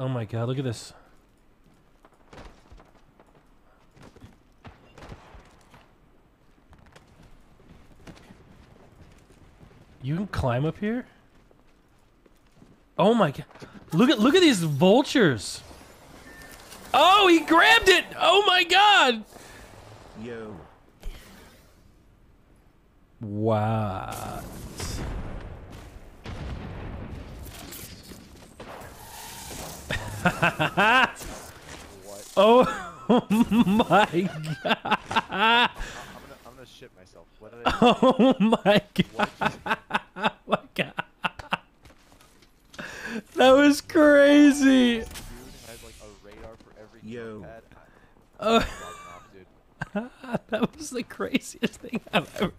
Oh my god, look at this. You can climb up here? Oh my god. Look at look at these vultures. Oh, he grabbed it. Oh my god. Yo. What? oh my god. I'm gonna, I'm gonna shit myself. What did I Oh my god. Oh my god. That was crazy. dude has like a radar for every Yo. Oh, I, I'm logging off, dude. that was the craziest thing I've ever